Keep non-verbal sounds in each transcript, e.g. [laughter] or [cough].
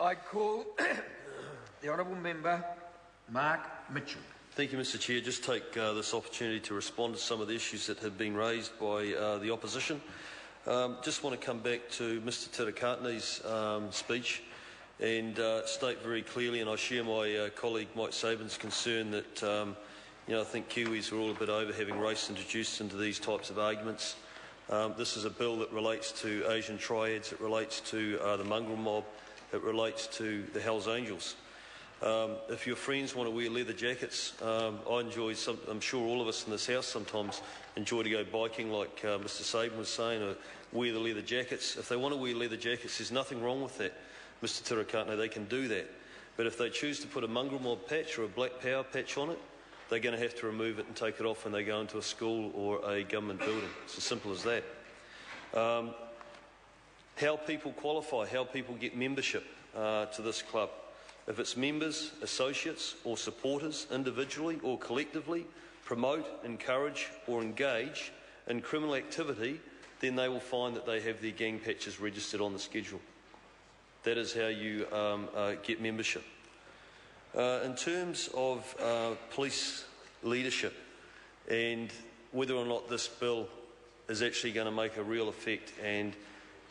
I call [coughs] the Honourable Member Mark Mitchell. Thank you, Mr Chair. Just take uh, this opportunity to respond to some of the issues that have been raised by uh, the opposition. Um, just want to come back to Mr Tirikatene's um, speech and uh, state very clearly, and I share my uh, colleague Mike Sabin's concern that um, you know, I think Kiwis are all a bit over having race introduced into these types of arguments. Um, this is a bill that relates to Asian triads, it relates to uh, the mongrel mob, it relates to the Hells Angels. Um, if your friends want to wear leather jackets, um, I enjoy, some, I'm sure all of us in this house sometimes enjoy to go biking like uh, Mr Sabin was saying, or wear the leather jackets. If they want to wear leather jackets, there's nothing wrong with that. Mr Tirikatene, they can do that. But if they choose to put a mongrel mob patch or a black power patch on it, they're going to have to remove it and take it off when they go into a school or a government building. It's as simple as that. Um, how people qualify, how people get membership uh, to this club. If it's members, associates, or supporters, individually or collectively, promote, encourage, or engage in criminal activity, then they will find that they have their gang patches registered on the schedule. That is how you um, uh, get membership. Uh, in terms of uh, police leadership and whether or not this bill is actually going to make a real effect and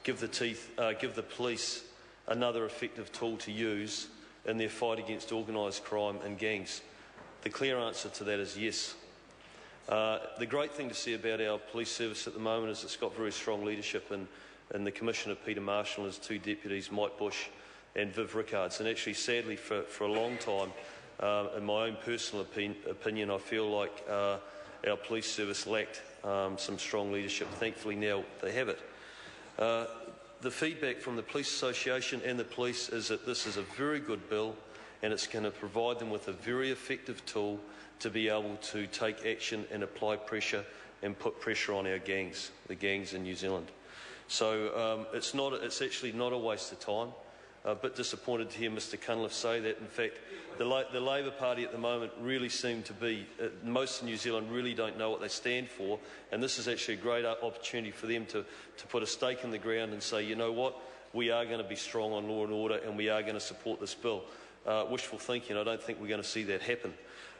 give the, teeth, uh, give the police another effective tool to use in their fight against organised crime and gangs? The clear answer to that is yes. Uh, the great thing to see about our police service at the moment is it's got very strong leadership in the Commissioner Peter Marshall and his two deputies, Mike Bush and Viv Rickards. And actually, sadly, for, for a long time, uh, in my own personal opin opinion, I feel like uh, our police service lacked um, some strong leadership. Thankfully, now they have it. Uh, the feedback from the Police Association and the police is that this is a very good bill and it's going to provide them with a very effective tool to be able to take action and apply pressure and put pressure on our gangs, the gangs in New Zealand. So um, it's, not, it's actually not a waste of time. A bit disappointed to hear Mr Cunliffe say that. In fact, the, La the Labour Party at the moment really seem to be, uh, most of New Zealand really don't know what they stand for, and this is actually a great opportunity for them to, to put a stake in the ground and say, you know what, we are going to be strong on law and order and we are going to support this bill. Uh, wishful thinking, I don't think we're going to see that happen.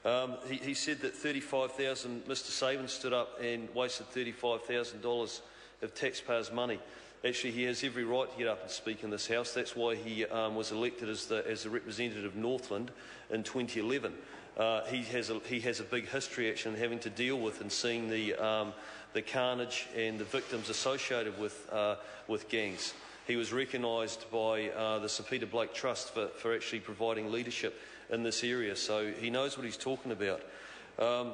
Um, he, he, said that 35,000, Mr Sabin stood up and wasted $35,000 of taxpayers' money. Actually, he has every right to get up and speak in this House. That's why he um, was elected as the, as the representative of Northland in 2011. Uh, he, has a, he has a big history actually having to deal with and seeing the, um, the carnage and the victims associated with, uh, with gangs. He was recognised by uh, the Sir Peter Blake Trust for, for actually providing leadership in this area, so he knows what he's talking about. Um,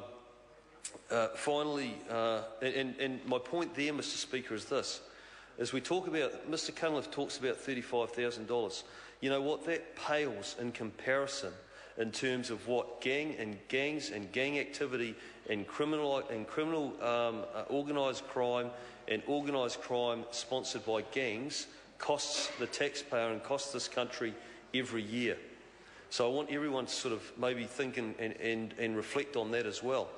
uh, finally, uh, and, and my point there, Mr Speaker, is this as we talk about, Mr Cunliffe talks about $35,000. You know what? That pales in comparison in terms of what gang and gangs and gang activity and criminal and criminal um, uh, organised crime and organised crime sponsored by gangs costs the taxpayer and costs this country every year. So I want everyone to sort of maybe think and, and, and reflect on that as well.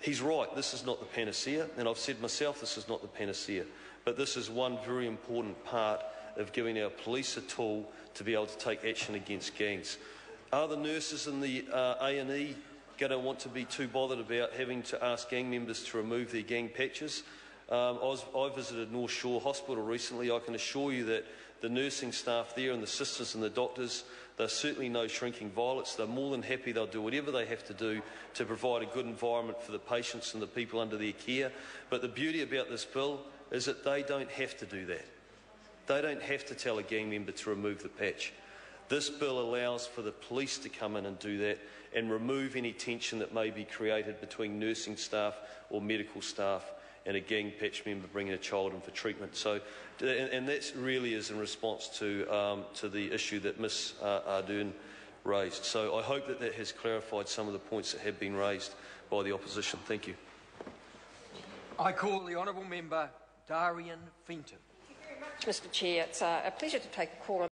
He's right, this is not the panacea, and I've said myself this is not the panacea. But this is one very important part of giving our police a tool to be able to take action against gangs. Are the nurses in the uh, A&E going to want to be too bothered about having to ask gang members to remove their gang patches? Um, I, was, I visited North Shore Hospital recently. I can assure you that the nursing staff there and the sisters and the doctors, they're certainly no shrinking violets. They're more than happy. They'll do whatever they have to do to provide a good environment for the patients and the people under their care. But the beauty about this bill is that they don't have to do that. They don't have to tell a gang member to remove the patch. This bill allows for the police to come in and do that and remove any tension that may be created between nursing staff or medical staff and a gang patch member bringing a child in for treatment. So, and, and that really is in response to, um, to the issue that Ms uh, Ardern raised. So I hope that that has clarified some of the points that have been raised by the opposition. Thank you. I call the honourable member Darien Fenton. Mr Chair. It's uh, a pleasure to take a call